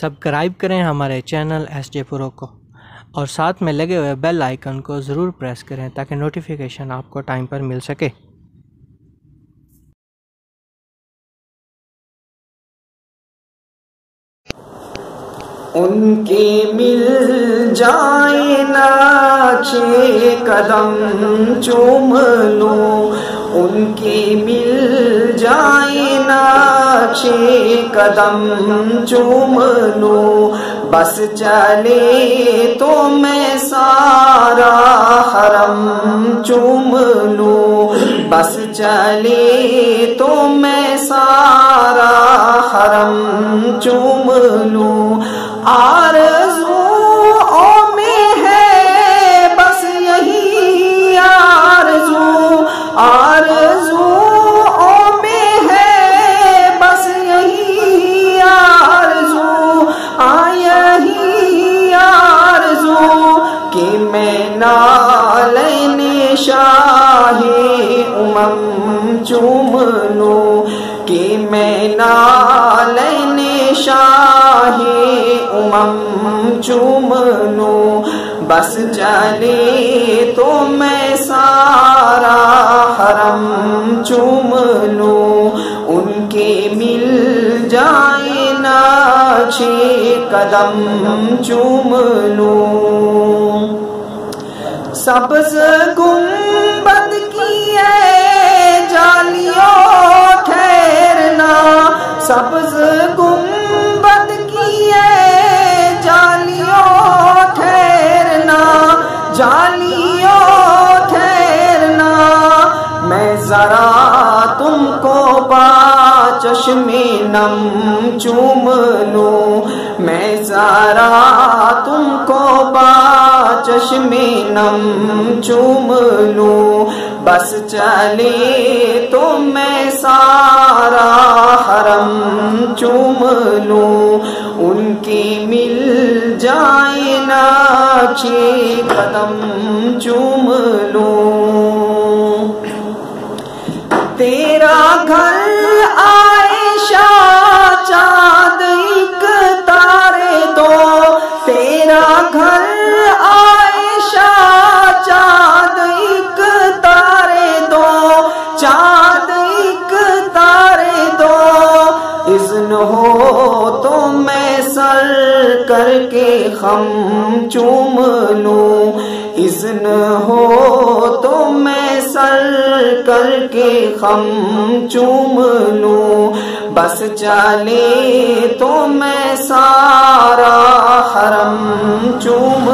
Subscribe کریں ہمارے channel S J پرو کو اور ساتھ میں لگے ہوئے بیل آئیکن کو ضرور پریس کریں تاکہ نوٹیفیکیشن آپ کو ٹائم پر مل سکے۔ ان کی مل جائے چھ قدم چوم لو۔ ان کی مل جائے چھ قدم چوم لو۔ بس چلے تو میں سارا حرم چوم لو۔ بس چلے تو میں سارا حرم چوم لو۔ میں نالین شاہ امم چوم لوں کہ میں نالین شاہ امم چوم بس چلے تو میں سارا حرم چوم لوں ان کے مل جائے چھ قدم چوم لوں سبز گنبد کی ہے، جالیوں ٹھہرنا سبز گنبد کی ہے، جالیوں ٹھہرنا جالیوں ٹھہرنا میں ذرا تم کو با چشم نم چوم لوں۔ میں ذرا تم کو با نم چوم لوں بس چلے تو میں سارا حرم چوم لوں ان کی مل جائے چھ قدم چوم لوں کر کے خم چوم لوں۔ اذن ہو تو میں سر کر کے خم چوم لوں۔ بس چلے تو میں سارا حرم چوم